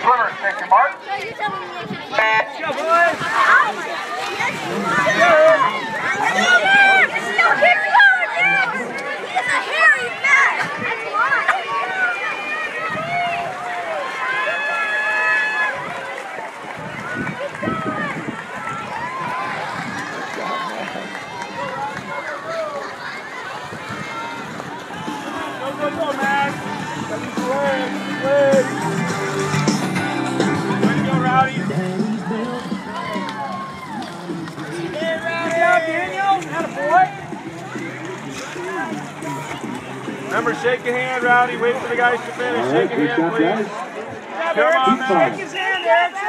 Swimmer, take your mark. Go, Remember, shake your hand, Rowdy. Wait for the guys to finish. Shake your hand, please. Come on, Max.